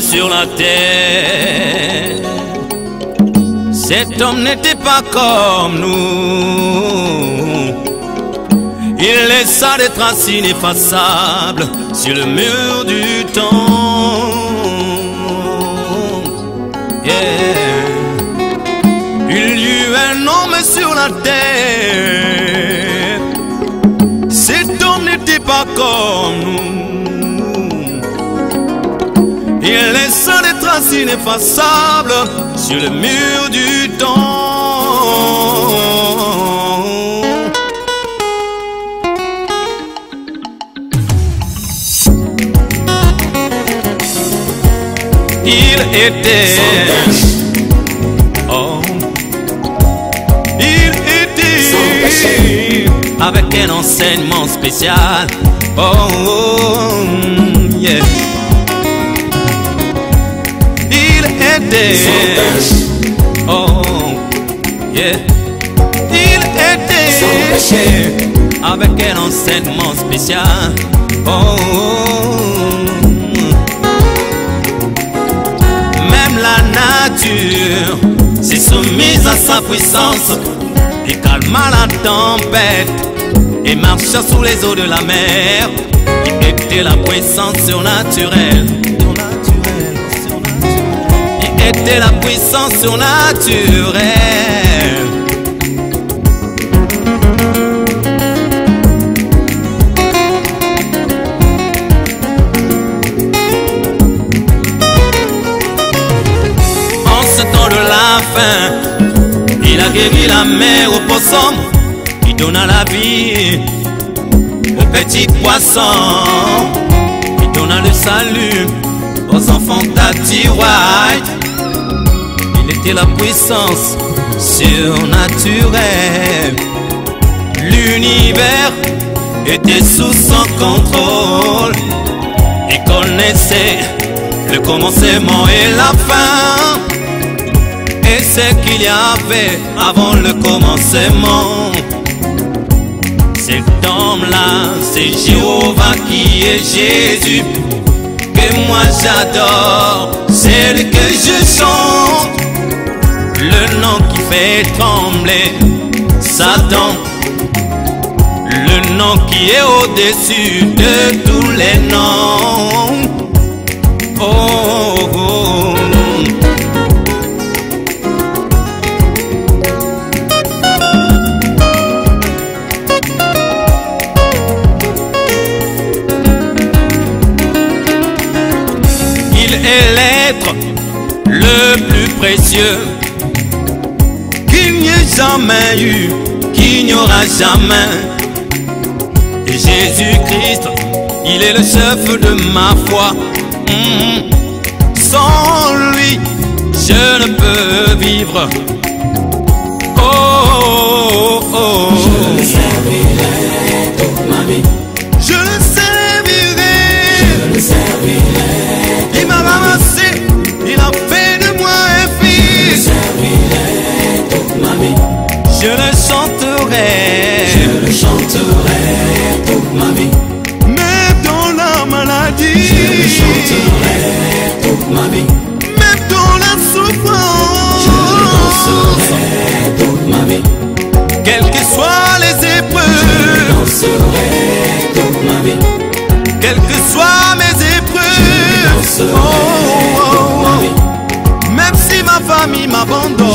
sur la terre. Cet homme n'était pas comme nous. Il laissa des traces ineffaçables sur le mur du temps. Sur la terre. Cet homme n'était pas comme nous. Il laissa des traces ineffaçables sur le mur du temps. Il était. Avec un enseignement spécial. Oh, oh, yeah. Il était. Oh, yeah. Il était avec un enseignement spécial. Oh, oh. Même la nature s'est soumise à sa puissance et calma la tempête et marcha sous les eaux de la mer. Il était la puissance surnaturelle. Il était la puissance surnaturelle. En ce temps de la fin, il a guéri la mer au poisson, il donna la vie aux petits poissons, il donna le salut aux enfants d'Atiwai. Il était la puissance surnaturelle. L'univers était sous son contrôle. Il connaissait le commencement et la fin. Ce qu'il y avait avant le commencement. Cet homme-là, c'est Jéhovah qui est Jésus. Que moi j'adore, lui que je chante. Le nom qui fait trembler Satan. Le nom qui est au-dessus de tous les noms. Oh, oh, oh. Le plus précieux qu'il n'y ait jamais eu, qu'il n'y aura jamais. Et Jésus-Christ, il est le chef de ma foi. Mhm. Sans lui, je ne peux vivre. Oh, oh, oh, Je le chanterai toute ma vie. même dans la maladie, Je le chanterai toute ma vie. même dans la Je souffrance. le danserai toute ma vie. Quelles que soient les Je épreuves, danserai toute ma vie. quelles que soient mes épreuves, oh, oh, oh. vie. même si ma famille Je le m'abandonne,